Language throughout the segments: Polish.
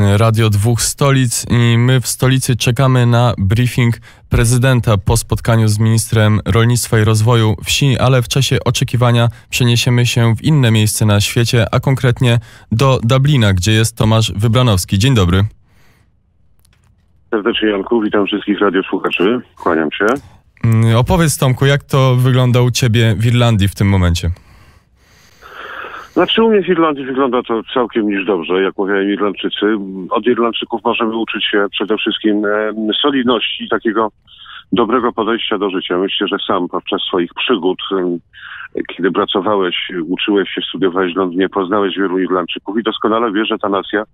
Radio Dwóch Stolic i my w stolicy czekamy na briefing prezydenta po spotkaniu z ministrem rolnictwa i rozwoju wsi, ale w czasie oczekiwania przeniesiemy się w inne miejsce na świecie, a konkretnie do Dublina, gdzie jest Tomasz Wybranowski. Dzień dobry. Serdecznie Janku, witam wszystkich radiosłuchaczy. Kłaniam się. Mm, opowiedz Tomku, jak to wygląda u ciebie w Irlandii w tym momencie? Znaczy u mnie w Irlandii wygląda to całkiem niż dobrze, jak mówią Irlandczycy. Od Irlandczyków możemy uczyć się przede wszystkim solidności, takiego dobrego podejścia do życia. Myślę, że sam podczas swoich przygód, kiedy pracowałeś, uczyłeś się, studiowałeś w Londynie, poznałeś wielu Irlandczyków i doskonale wiesz, że ta nacja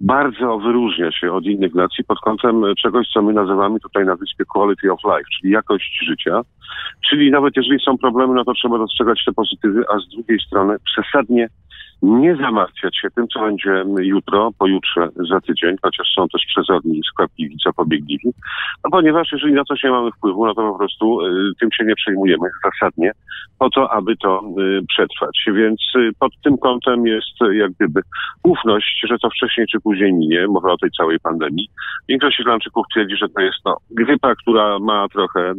bardzo wyróżnia się od innych nacji pod kątem czegoś, co my nazywamy tutaj na wyspie quality of life, czyli jakość życia. Czyli nawet jeżeli są problemy, no to trzeba dostrzegać te pozytywy, a z drugiej strony przesadnie nie zamartwiać się tym, co będzie jutro, pojutrze, za tydzień, chociaż są też przezorni, skłapliwi, zapobiegliwi, no ponieważ jeżeli na coś nie mamy wpływu, no to po prostu y, tym się nie przejmujemy zasadnie, po to, aby to y, przetrwać. Więc y, pod tym kątem jest y, jak gdyby ufność, że to wcześniej czy później minie, mowa o tej całej pandemii. Większość Irlandczyków twierdzi, że to jest no, grypa, która ma trochę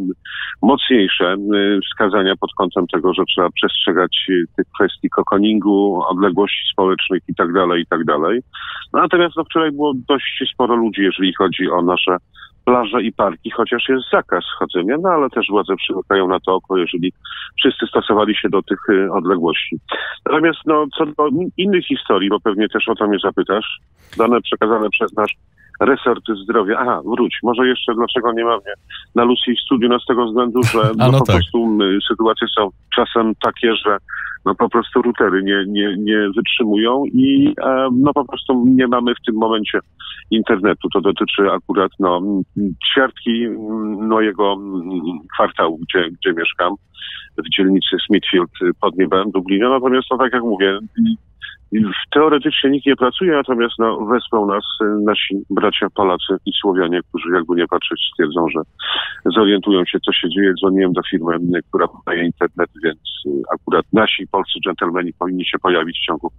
mocniejsze y, wskazania pod kątem tego, że trzeba przestrzegać y, tych kwestii kokoningu, odległości społecznych i tak dalej, i tak. No, natomiast no, wczoraj było dość sporo ludzi, jeżeli chodzi o nasze plaże i parki, chociaż jest zakaz chodzenia, no ale też władze przymykają na to oko, jeżeli wszyscy stosowali się do tych y, odległości. Natomiast no, co do innych historii, bo pewnie też o to mnie zapytasz, dane przekazane przez nasz resort zdrowia. Aha, wróć. Może jeszcze dlaczego nie ma mnie na Lucy w studiu? No z tego względu, że no, no po tak. prostu sytuacje są czasem takie, że no po prostu routery nie, nie, nie wytrzymują i e, no po prostu nie mamy w tym momencie internetu. To dotyczy akurat no, ćwiartki mojego m, kwartału, gdzie, gdzie mieszkam, w dzielnicy Smithfield pod niebem Dublina. Natomiast no tak jak mówię, Teoretycznie nikt nie pracuje, natomiast no, wesprą nas y, nasi bracia Polacy i Słowianie, którzy jakby nie patrzeć stwierdzą, że zorientują się, co się dzieje. Dzwoniłem do firmy, y, która podaje internet, więc y, akurat nasi polscy dżentelmeni powinni się pojawić w ciągu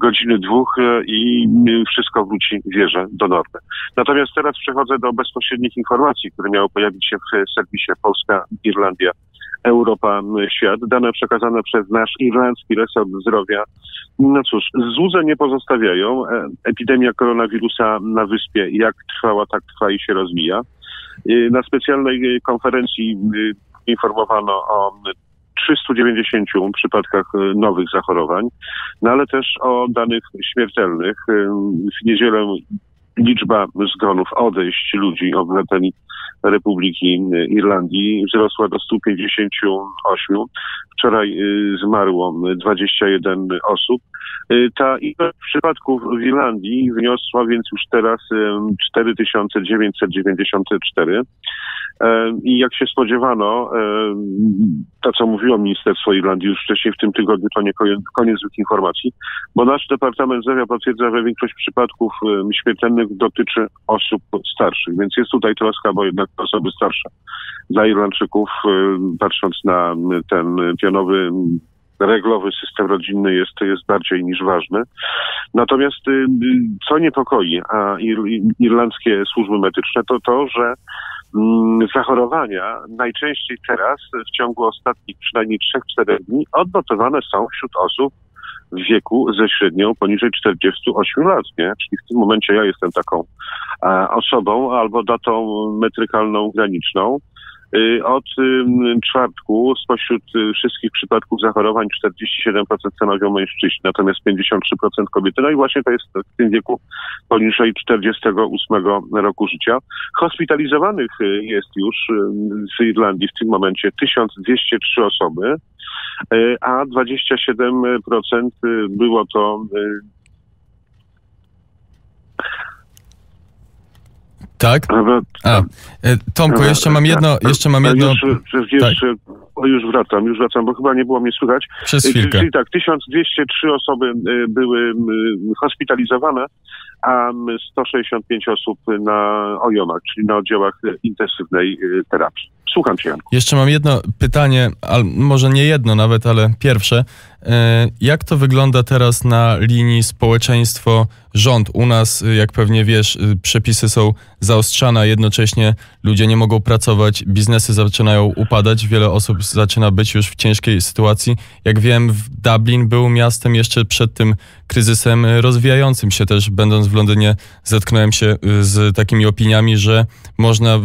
godziny, dwóch i wszystko wróci, wierzę, do normy. Natomiast teraz przechodzę do bezpośrednich informacji, które miały pojawić się w serwisie Polska, Irlandia, Europa, Świat. Dane przekazane przez nasz irlandzki resort zdrowia no cóż, złudzeń nie pozostawiają. E, Epidemia koronawirusa na wyspie jak trwała, tak trwa i się rozwija. Y, Na specjalnej y, konferencji informowano o 390 przypadkach nowych zachorowań, no ale też o danych śmiertelnych. W niedzielę liczba zgonów, odejść ludzi, obywateli Republiki y, Irlandii wzrosła do 158. Wczoraj y, zmarło y, 21 osób. Y, Ta ilość przypadków w Irlandii wyniosła więc już teraz em, 4994. Em, I jak się spodziewano, em, to co mówiło Ministerstwo Irlandii już wcześniej w tym tygodniu, to nie koniec, koniec informacji, bo nasz Departament Zdrowia potwierdza, że większość przypadków śmiertelnych dotyczy osób starszych, więc jest tutaj troska, bo jednak osoby starsze dla Irlandczyków, em, patrząc na m, ten pionowy reglowy system rodzinny jest, jest bardziej niż ważny. Natomiast y, y, co niepokoi, a ir, irlandzkie służby medyczne, to to, że mm, zachorowania najczęściej teraz w ciągu ostatnich przynajmniej 3-4 dni odnotowane są wśród osób w wieku ze średnią poniżej 48 lat, nie? Czyli w tym momencie ja jestem taką e, osobą albo datą metrykalną graniczną. Y, Od czwartku spośród y, wszystkich przypadków zachorowań 47% stanowią mężczyźni, natomiast 53% kobiety. No i właśnie to jest w tym wieku poniżej 48 roku życia. Hospitalizowanych y, jest już w Irlandii w tym momencie 1203 osoby, a 27% y, było to Tak? prawda, A, e, Tomku, jeszcze mam jedno, jeszcze mam jedno... Już, już, o, już wracam, już wracam, bo chyba nie było mnie słychać. Przez chwilkę. Czyli tak, 1203 osoby były hospitalizowane, a m, 165 osób na OJOMach, czyli na oddziałach intensywnej terapii. Słucham cię, Janku. Jeszcze mam jedno pytanie, al, może nie jedno nawet, ale pierwsze. E, jak to wygląda teraz na linii społeczeństwo-rząd? U nas, y, jak pewnie wiesz, y, przepisy są zaostrzane, a jednocześnie ludzie nie mogą pracować, biznesy zaczynają upadać, wiele osób zaczyna być już w ciężkiej sytuacji. Jak wiem, Dublin był miastem jeszcze przed tym kryzysem y, rozwijającym się też, będąc w Londynie, zetknąłem się z takimi opiniami, że można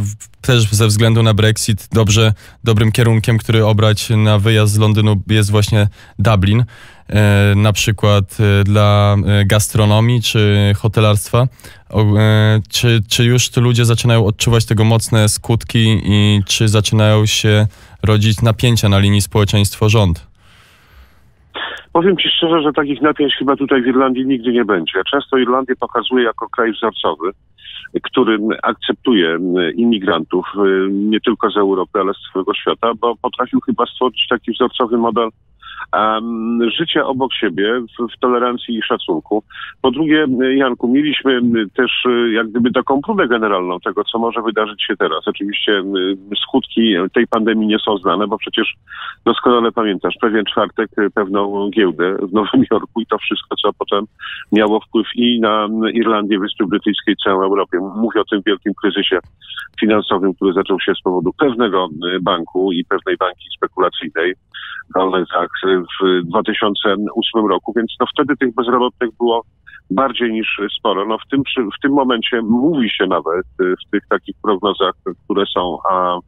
też ze względu na Brexit dobrze, dobrym kierunkiem, który obrać na wyjazd z Londynu jest właśnie Dublin. E, na przykład e, dla e, gastronomii czy hotelarstwa. Czy, czy już ludzie zaczynają odczuwać tego mocne skutki i czy zaczynają się rodzić napięcia na linii społeczeństwo-rząd? Powiem Ci szczerze, że takich napięć chyba tutaj w Irlandii nigdy nie będzie. Często Irlandię pokazuje jako kraj wzorcowy który akceptuje imigrantów nie tylko z Europy, ale z całego świata, bo potrafił chyba stworzyć taki wzorcowy model życia obok siebie w, w, tolerancji i szacunku. Po drugie, Janku, mieliśmy też e, jak gdyby taką próbę generalną tego, co może wydarzyć się teraz. Oczywiście skutki tej pandemii nie są znane, bo przecież doskonale pamiętasz, pewien czwartek e, pewną giełdę w Nowym Jorku i to wszystko, co potem miało wpływ i na Irlandię, Wyspy Brytyjskie i całą Europę. Mówię o tym wielkim kryzysie finansowym, który zaczął się z powodu pewnego banku i pewnej banki spekulacyjnej, Sachs, w 2008 roku, więc no wtedy tych bezrobotnych było bardziej niż sporo. No w tym, w tym momencie mówi się nawet y, w tych takich prognozach, które są a,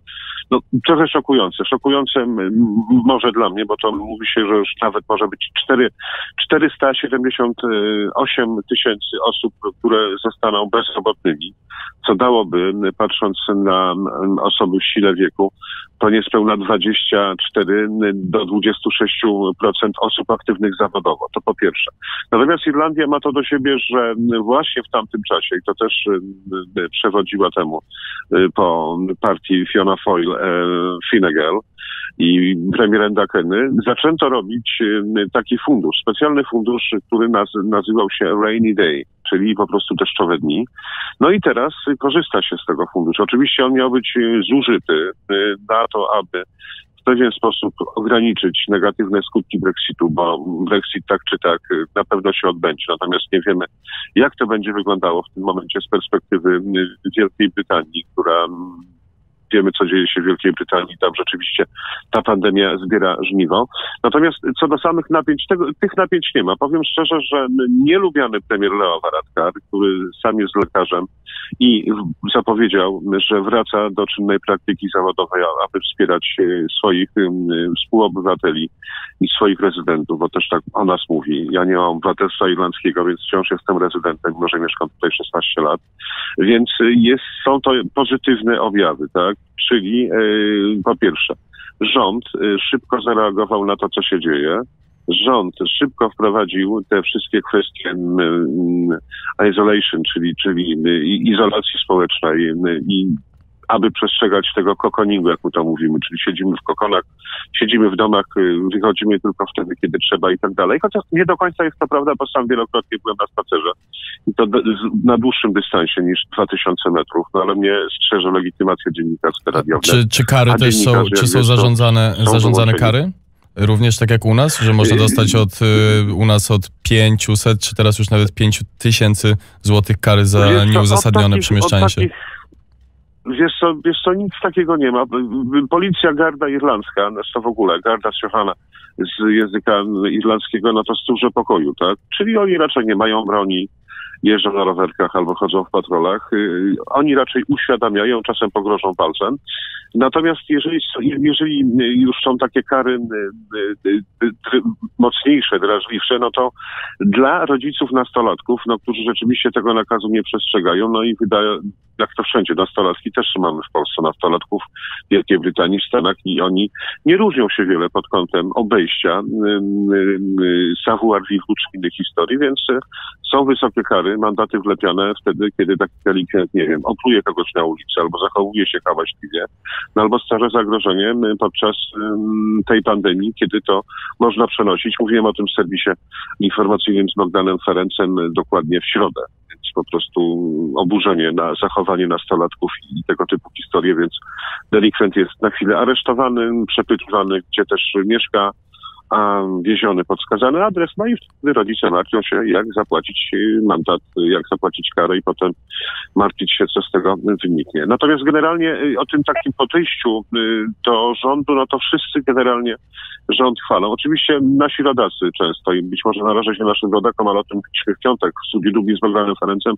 no, trochę szokujące. Szokujące może dla mnie, bo to mówi się, że już nawet może być 4, 478 tysięcy osób, które zostaną bezrobotnymi, co dałoby, patrząc na osoby w sile wieku, to niespełna 24 do 26% osób aktywnych zawodowo. To po pierwsze. Natomiast Irlandia ma to do siebie, że właśnie w tamtym czasie, i to też przewodziła temu po partii Fiona Foyle, Fine Gael i premier Enda Kenny, zaczęto robić taki fundusz, specjalny fundusz, który naz nazywał się Rainy Day czyli po prostu deszczowe dni. No i teraz korzysta się z tego funduszu. Oczywiście on miał być e, zużyty e, na to, aby w pewien sposób ograniczyć negatywne skutki Brexitu, bo Brexit tak czy tak e, na pewno się odbędzie. Natomiast nie wiemy, jak to będzie wyglądało w tym momencie z perspektywy Wielkiej Brytanii, która wiemy, co dzieje się w Wielkiej Brytanii, tam rzeczywiście ta pandemia zbiera żniwo. Natomiast co do samych napięć, tego, tych napięć nie ma. Powiem szczerze, że nielubiany premier Leo Varadkar, który sam jest lekarzem i zapowiedział, że wraca do czynnej praktyki zawodowej, aby wspierać e, swoich współobywateli i swoich rezydentów, bo też tak o nas mówi. Ja nie mam obywatelstwa irlandzkiego, więc wciąż jestem rezydentem, może mieszkam tutaj 16 lat. Więc jest, są to pozytywne objawy, tak? Czyli e, po pierwsze, rząd e, szybko zareagował na to, co się dzieje. Rząd szybko wprowadził te wszystkie kwestie isolation, czyli, czyli izolacji społecznej i aby przestrzegać tego kokoningu, jak my to mówimy, czyli siedzimy w kokonach, siedzimy w domach, y, wychodzimy tylko wtedy, kiedy trzeba i tak dalej. Chociaż nie do końca jest to prawda, bo sam wielokrotnie byłem na spacerze i to na dłuższym dystansie niż 2000 metrów, no ale mnie strzeże legitymacja dziennikarska radiowa. Czy, czy kary też są, czy są zarządzane, są zarządzane kary? Również tak jak u nas, że można y, dostać od, y, u nas od 500, czy teraz już nawet 5 tysięcy złotych kary za nieuzasadnione przemieszczanie się? Wiesz co, wiesz co, nic takiego nie ma. Policja Garda Irlandzka, to w ogóle, Garda Sjohana z języka irlandzkiego, no to stróże pokoju, tak? Czyli oni raczej nie mają broni, jeżdżą na rowerkach albo chodzą w patrolach. Y, oni raczej uświadamiają, czasem pogrożą palcem. Natomiast jeżeli, jeżeli już są takie kary y, y, mocniejsze, drażliwsze, no to dla rodziców nastolatków, no, którzy rzeczywiście tego nakazu nie przestrzegają, no i wydaje, jak to wszędzie, nastolatki też mamy w Polsce nastolatków w Wielkiej Brytanii, w Stanach i oni nie różnią się wiele pod kątem obejścia savoir vivre innych historii, więc są wysokie kary, mandaty wlepiane wtedy, kiedy taki delikent, nie wiem, opluje kogoś na ulicy albo zachowuje się hałaśliwie, no albo stwarza zagrożenie podczas tej pandemii, kiedy to można przenosić. Mówiłem o tym w serwisie informacyjnym z Bogdanem Ferencem dokładnie w środę więc po prostu oburzenie na zachowanie nastolatków i tego typu historie, więc delikwent jest na chwilę aresztowany, przepytywany, gdzie też mieszka, wieziony pod skazany adres, no i wtedy rodzice martwią się, jak zapłacić mandat, jak zapłacić karę i potem martwić się, co z tego wyniknie. Natomiast generalnie y, o tym takim podejściu y, do rządu, no to wszyscy generalnie rząd chwalą. Oczywiście nasi rodacy często i być może narażę się naszym rodakom, ale o tym mówiliśmy w piątek w studiu Lubi z Bogdanem Ferencem,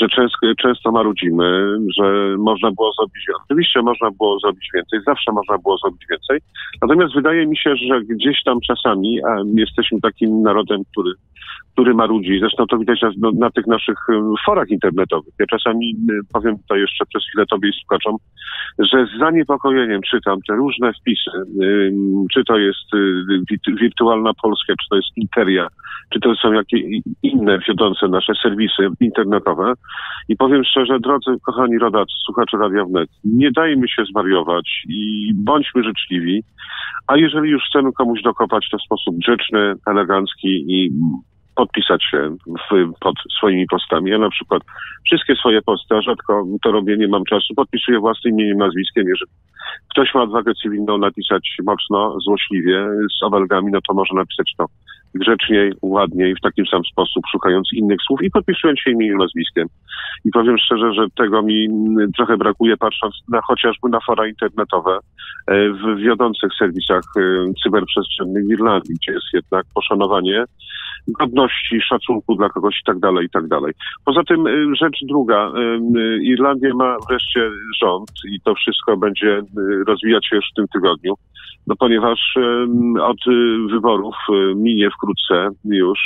że często, często marudzimy, że można było zrobić. Oczywiście można było zrobić więcej, zawsze można było zrobić więcej. Natomiast wydaje mi się, że gdzieś tam czasami a jesteśmy takim narodem, który, który marudzi. Zresztą to widać na, no, na tych naszych forach internetowych. Ja czasami powiem to jeszcze przez chwilę tobie i słuchaczom, że z zaniepokojeniem czytam te różne wpisy, czy to jest y, wirtualna Polska, czy to jest Interia, czy to są jakieś inne wiodące nasze serwisy internetowe. I powiem szczerze, drodzy kochani rodacy, słuchacze Radia Wnet, nie dajmy się zwariować i bądźmy życzliwi, a jeżeli już chcemy komuś dokopać, to w sposób grzeczny, elegancki i podpisać się w, pod swoimi postami. Ja na przykład wszystkie swoje posty, a rzadko to robię, nie mam czasu, podpisuję własnym imieniem, nazwiskiem. Jeżeli ktoś ma odwagę cywilną napisać mocno, złośliwie, z obelgami, no to może napisać to grzeczniej, ładniej, w takim sam sposób, szukając innych słów i podpisując się imieniem, nazwiskiem. I powiem szczerze, że tego mi trochę brakuje, patrząc na chociażby na fora internetowe e, w wiodących serwisach e, cyberprzestrzennych w Irlandii, gdzie jest jednak poszanowanie godności, szacunku dla kogoś i tak dalej, i tak dalej. Poza tym y, rzecz druga, y, Irlandia ma wreszcie rząd i to wszystko będzie y, rozwijać się już w tym tygodniu, no ponieważ od wyborów minie wkrótce już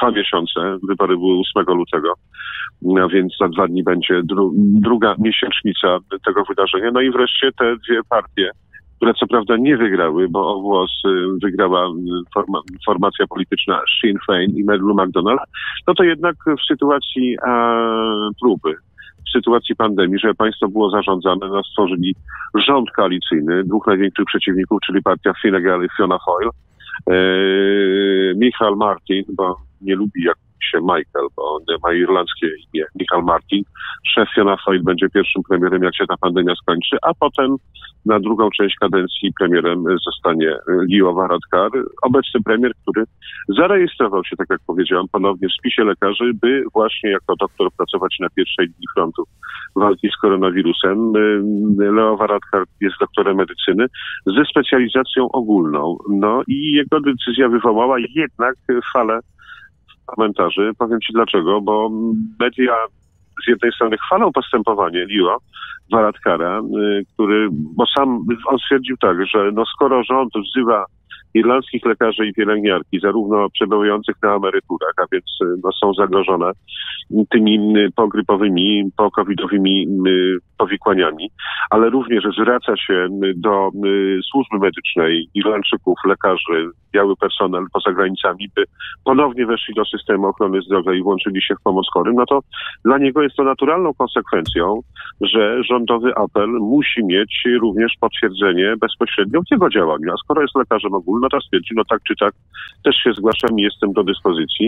dwa miesiące, wybory były 8 lutego, a więc za dwa dni będzie dru druga miesięcznica tego wydarzenia. No i wreszcie te dwie partie, które co prawda nie wygrały, bo o głos y, wygrała y, forma, formacja polityczna Sinn Féin i Medlu McDonald, no to jednak w sytuacji a, próby, w sytuacji pandemii, że państwo było zarządzane, no stworzyli rząd koalicyjny dwóch największych przeciwników, czyli partia Fine Gael i Fiona Foyle, e, Michal Martin, bo nie lubi jak się Michael, bo on ma irlandzkie imię, Michael Martin. Szef Fiona Floyd będzie pierwszym premierem, jak się ta pandemia skończy, a potem na drugą część kadencji premierem zostanie Leo Varadkar, obecny premier, który zarejestrował się, tak jak powiedziałam, ponownie w spisie lekarzy, by właśnie jako doktor pracować na pierwszej linii frontu walki z koronawirusem. Leo Varadkar jest doktorem medycyny ze specjalizacją ogólną. No i jego decyzja wywołała jednak falę komentarzy. Powiem Ci dlaczego, bo media z jednej strony chwalą postępowanie Liła Varadkara, y, który, bo sam on stwierdził tak, że no skoro rząd wzywa irlandzkich lekarzy i pielęgniarki, zarówno przebywających na emeryturach, a więc no, są zagrożone tymi pogrypowymi, pokowidowymi powikłaniami, ale również zwraca się do służby medycznej, Irlandczyków, lekarzy, biały personel poza granicami, by ponownie weszli do systemu ochrony zdrowia i włączyli się w pomoc chorym, no to dla niego jest to naturalną konsekwencją, że rządowy apel musi mieć również potwierdzenie bezpośrednio w jego działaniu. A skoro jest lekarzem ogólnym, stwierdzi, no tak czy tak, też się zgłaszam i jestem do dyspozycji.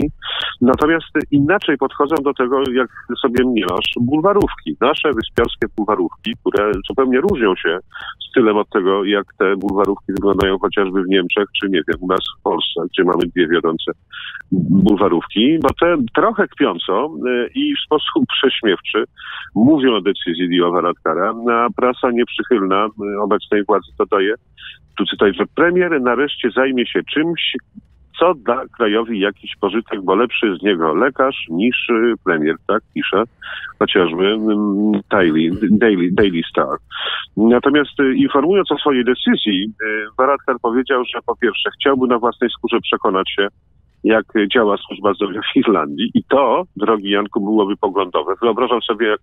Natomiast inaczej podchodzą do tego, jak sobie mniemasz, bulwarówki. Nasze wyspiarskie bulwarówki, które zupełnie różnią się stylem od tego, jak te bulwarówki wyglądają chociażby w Niemczech, czy nie wiem, u nas w Polsce, gdzie mamy dwie wiodące bulwarówki, bo te trochę kpiąco y, i w sposób prześmiewczy mówią o decyzji Dio Varadkara, a prasa nieprzychylna y, obecnej władzy to daje tu cytuję, że premier nareszcie zajmie się czymś, co da krajowi jakiś pożytek, bo lepszy z niego lekarz niż y, premier, tak pisze chociażby mm, Daily, Daily, Daily Star. Natomiast y, informując o swojej decyzji, y, Varadkar powiedział, że po pierwsze chciałby na własnej skórze przekonać się, jak działa służba zdrowia w Irlandii i to, drogi Janku, byłoby poglądowe. Wyobrażam sobie, jak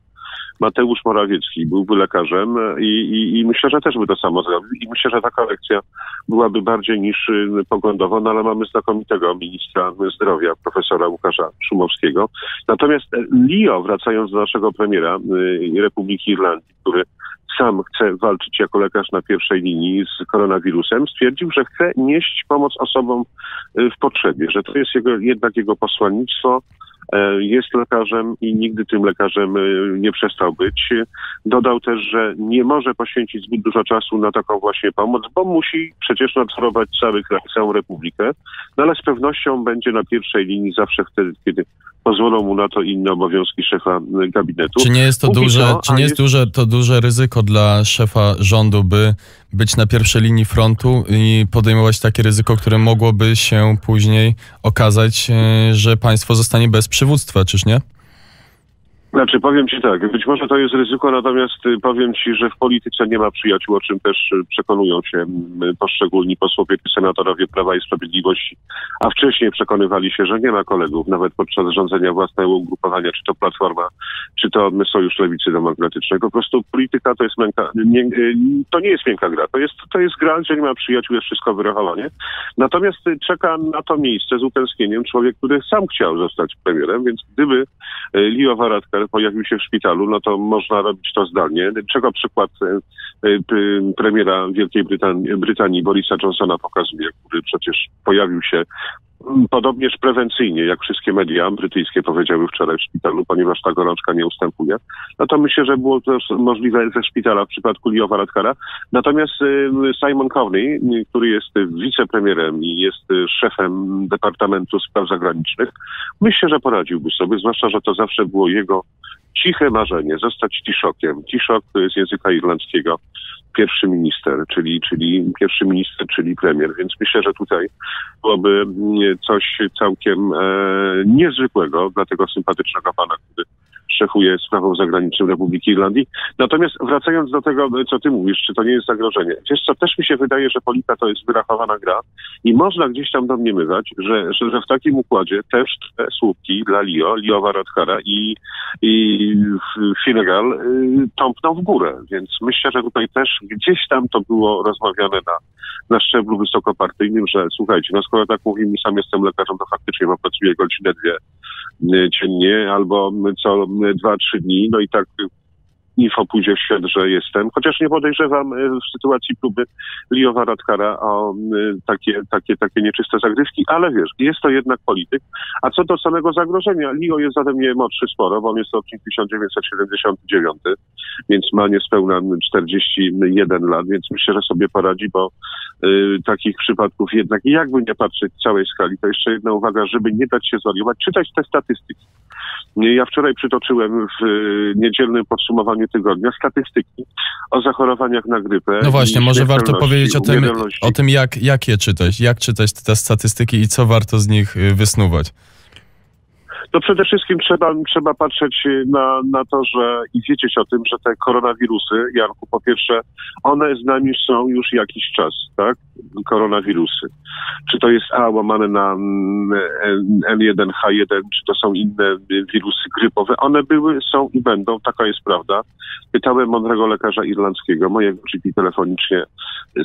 Mateusz Morawiecki byłby lekarzem i, i, i, myślę, że też by to samo zrobił. I myślę, że taka lekcja byłaby bardziej niż y, poglądowa, no ale mamy znakomitego ministra zdrowia, profesora Łukasza Szumowskiego. Natomiast Lio, wracając do naszego premiera y, Republiki Irlandii, który sam chce walczyć jako lekarz na pierwszej linii z koronawirusem, stwierdził, że chce nieść pomoc osobom y, w potrzebie, że to jest jego, jednak jego posłannictwo, jest lekarzem i nigdy tym lekarzem e, nie przestał być. Dodał też, że nie może poświęcić zbyt dużo czasu na taką właśnie pomoc, bo musi przecież nadzorować cały kraj, całą Republikę, no ale z pewnością będzie na pierwszej linii zawsze wtedy, kiedy pozwolą mu na to inne obowiązki szefa gabinetu. Czy nie jest to duże, to, czy nie jest, jest duże, to duże ryzyko dla szefa rządu, by być na pierwszej linii frontu i podejmować takie ryzyko, które mogłoby się później okazać, e, że państwo zostanie bez przywództwa, czyż nie? Znaczy, powiem ci tak, być może to jest ryzyko, natomiast y, powiem ci, że w polityce nie ma przyjaciół, o czym też y, przekonują się poszczególni posłowie czy senatorowie Prawa i Sprawiedliwości, a wcześniej przekonywali się, że nie ma kolegów, nawet podczas rządzenia własnego ugrupowania, czy to Platforma, czy to Sojusz Lewicy Demokratycznej. Po prostu polityka to jest miękka, nie, y, to nie jest miękka gra, to jest, to jest gra, gdzie nie ma przyjaciół, jest wszystko wyrachowanie. Natomiast czeka na to miejsce z utęsknieniem człowiek, który sam chciał zostać premierem, więc gdyby Leo Varadkar pojawił się w szpitalu, no to można robić to zdalnie. Czego przykład e, premiera Wielkiej Brytanii, Brytanii Borisa Johnsona pokazuje, który przecież pojawił się podobnież prewencyjnie, jak wszystkie media brytyjskie powiedziały wczoraj w szpitalu, ponieważ ta gorączka nie ustępuje, no to myślę, że było to możliwe ze szpitala w przypadku Leo Varadkara. Natomiast y, Simon Coveney, który jest wicepremierem i jest y, szefem Departamentu Spraw Zagranicznych, myślę, że poradziłby sobie, zwłaszcza, że to zawsze było jego ciche marzenie, zostać Tiszokiem. Tiszok to jest języka irlandzkiego pierwszy minister, czyli, czyli pierwszy minister, czyli premier. Więc myślę, że tutaj byłoby mm, coś całkiem e, niezwykłego dla tego sympatycznego pana, który szefuje sprawą zagraniczną Republiki Irlandii. Natomiast wracając do tego, co ty mówisz, czy to nie jest zagrożenie? Wiesz co, też mi się wydaje, że Polika to jest wyrachowana gra i można gdzieś tam domniemywać, że, że, że w takim układzie też te słupki dla Lio, Lio Varadkara i, i Finnegal y, tąpną w górę. Więc myślę, że tutaj też gdzieś tam to było rozmawiane na, na szczeblu wysokopartyjnym, że słuchajcie, no skoro tak mówimy, sam jestem lekarzem, to faktycznie mam pracuję godzinę, dwie y, dziennie albo co dwa, trzy dni, no i tak info pójdzie w świat, że jestem. Chociaż nie podejrzewam e, w sytuacji próby Leo Varadkara o takie, takie, takie nieczyste zagrywki, ale wiesz, jest to jednak polityk. A co do samego zagrożenia, Leo jest ode mnie młodszy sporo, bo on jest rocznik 1979, więc ma niespełna 41 lat, więc myślę, że sobie poradzi, bo y, takich przypadków jednak, jakby nie patrzeć w całej skali, to jeszcze jedna uwaga, żeby nie dać się zwariować, czytać te statystyki. Ja wczoraj przytoczyłem w y, niedzielnym podsumowaniu tygodnia statystyki o zachorowaniach na grypę. No właśnie, może warto powiedzieć o tym, o tym jak, jak je czytać, jak czytać te statystyki i co warto z nich y, wysnuwać to przede wszystkim trzeba, trzeba patrzeć na, na to, że i wiedzieć o tym, że te koronawirusy, Janku, po pierwsze, one z nami są już jakiś czas, tak? Koronawirusy. Czy to jest A łamane na N1H1, czy to są inne wirusy grypowe. One były, są i będą, taka jest prawda. Pytałem mądrego lekarza irlandzkiego, mojego GP telefonicznie,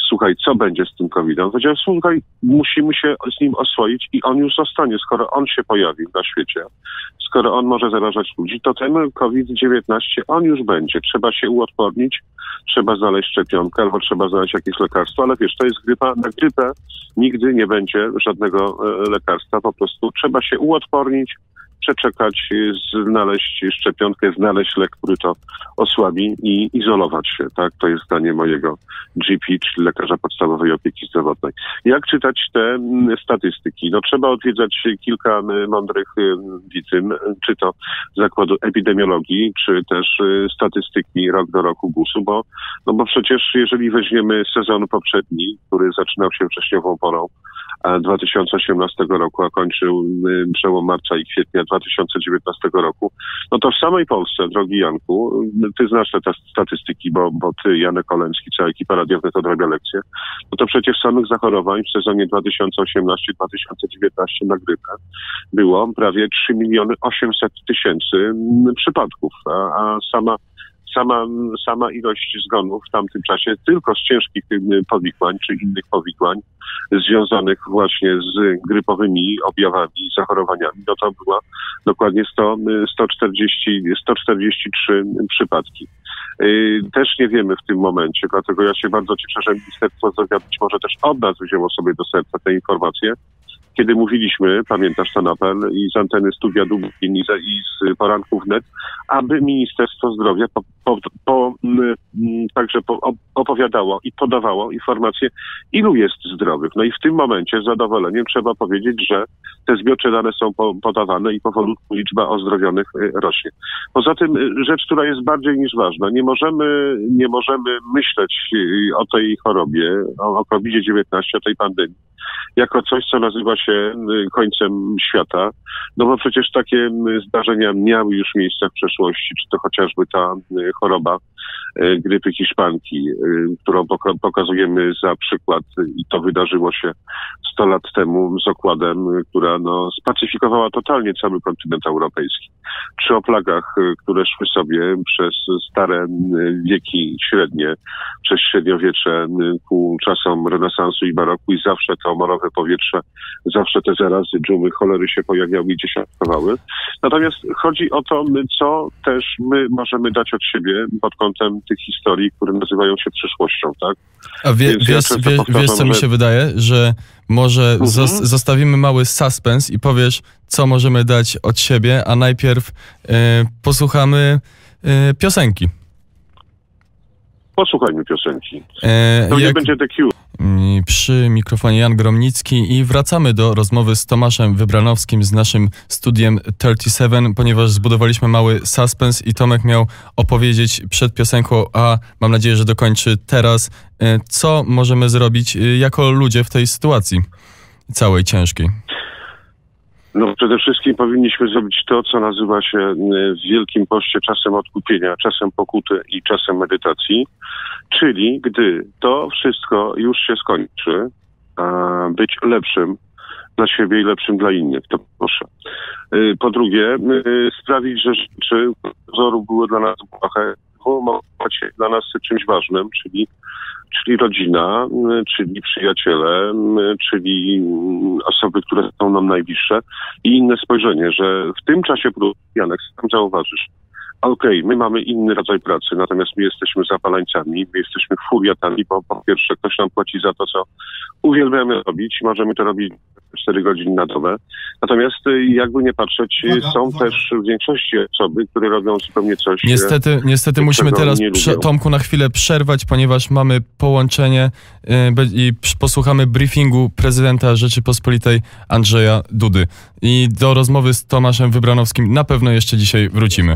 słuchaj, co będzie z tym COVID-em? Powiedział, słuchaj, musimy się z nim oswoić i on już zostanie, skoro on się pojawił na świecie skoro on może zarażać ludzi, to ten COVID-19, on już będzie. Trzeba się uodpornić, trzeba znaleźć szczepionkę albo trzeba znaleźć jakieś lekarstwo, ale wiesz, to jest grypa. Na grypę nigdy nie będzie żadnego e, lekarstwa, po prostu trzeba się uodpornić, przeczekać, znaleźć szczepionkę, znaleźć lek, który to osłabi i izolować się. Tak, to jest zdanie mojego GP, czyli lekarza podstawowej opieki zdrowotnej. Jak czytać te mm, statystyki? No trzeba odwiedzać kilka mądrych mm, widzym, czy to zakładu epidemiologii, czy też y, statystyki rok do roku GUS-u, bo, no bo przecież jeżeli weźmiemy sezon poprzedni, który zaczynał się wcześniową porą, 2018 roku, a kończył y, przełom marca i kwietnia 2019 roku, no to w samej Polsce, drogi Janku, ty znasz te statystyki, bo, bo ty, Janek Oleński, cała ekipa to odrabia lekcje, no to przecież samych zachorowań w sezonie 2018-2019 na grypę było prawie 3 miliony 800 tysięcy przypadków, a, a sama sama, sama ilość zgonów w tamtym czasie tylko z ciężkich powikłań czy innych powikłań związanych właśnie z grypowymi objawami, zachorowaniami, no to była dokładnie 100, 140, 143 przypadki. Y, też nie wiemy w tym momencie, dlatego ja się bardzo cieszę, że Ministerstwo Zdrowia być może też od nas wzięło sobie do serca te informacje, kiedy mówiliśmy, pamiętasz ten apel, i z anteny Studia Dublin i, z- i z poranków net, aby Ministerstwo Zdrowia po, po, po, także po, op- opowiadało i podawało informacje, ilu jest zdrowych. No i w tym momencie z zadowoleniem trzeba powiedzieć, że te zbiorcze dane są po, podawane i powolutku liczba ozdrowionych y, rośnie. Poza tym y, rzecz, która jest bardziej niż ważna, nie możemy, nie możemy myśleć y, o tej chorobie, o, o COVID-19, o tej pandemii, jako coś, co nazywa się y, końcem świata, no bo przecież takie y, zdarzenia miały już miejsce w przeszłości, czy to chociażby ta y, choroba grypy hiszpanki, którą poka- pokazujemy za przykład i to wydarzyło się 100 lat temu z okładem, która no, spacyfikowała totalnie cały kontynent europejski. Czy o plagach, y, które szły sobie przez stare y, wieki średnie, przez średniowiecze y, ku czasom renesansu i baroku i zawsze to morowe powietrze, zawsze te zarazy, dżumy, cholery się pojawiały i dziesiątkowały. Natomiast chodzi o to, co też my możemy dać od siebie pod kątem tych historii, które nazywają się przyszłością, tak? A wie, ja wiesz, często wie, wiesz, co mi się wydaje? Że może Mhm. zos- zostawimy mały suspens i powiesz, co możemy dać od siebie, a najpierw e, posłuchamy e, piosenki. Posłuchajmy piosenki. E, To nie będzie The Cure. Przy mikrofonie Jan Gromnicki i wracamy do rozmowy z Tomaszem Wybranowskim z naszym studiem 37, ponieważ zbudowaliśmy mały suspens i Tomek miał opowiedzieć przed piosenką, a mam nadzieję, że dokończy teraz, e, co możemy zrobić e, jako ludzie w tej sytuacji całej ciężkiej. No przede wszystkim powinniśmy zrobić to, co nazywa się y, w Wielkim Poście czasem odkupienia, czasem pokuty i czasem medytacji. Czyli gdy to wszystko już się skończy, być lepszym dla siebie i lepszym dla innych, to proszę. Y, Po drugie, y, sprawić, że rzeczy wzoru były dla nas błahe, bo mogą być dla nas czymś ważnym, czyli czyli rodzina, czyli przyjaciele, czyli osoby, które są nam najbliższe i inne spojrzenie, że w tym czasie prób, Janek, sam zauważysz, okej, my mamy inny rodzaj pracy, natomiast my jesteśmy zapaleńcami, my jesteśmy furiatami, bo po pierwsze ktoś nam płaci za to, co uwielbiamy robić i możemy to robić 4 godziny na dobę. Natomiast y, jakby nie patrzeć, y, Uwaga, są uwaga. też w większości osoby, które robią zupełnie coś... y, Niestety, niestety musimy teraz, prze. Tomku, na chwilę przerwać, ponieważ mamy połączenie be- i posłuchamy briefingu prezydenta Rzeczypospolitej Andrzeja Dudy. I do rozmowy z Tomaszem Wybranowskim na pewno jeszcze dzisiaj wrócimy.